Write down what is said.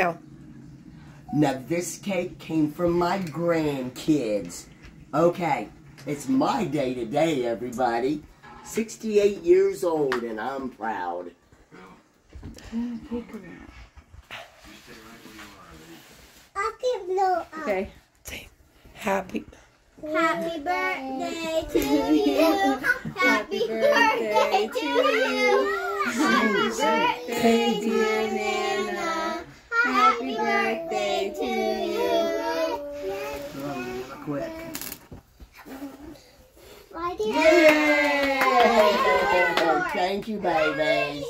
Now, Now this cake came from my grandkids. Okay, it's my day today, everybody. 68 years old and I'm proud. I can blow up. okay. Say happy. Happy birthday to you. Happy birthday to you. Happy birthday, dear Nana. Happy birthday to you. Quick. Yay! Thank you, babies.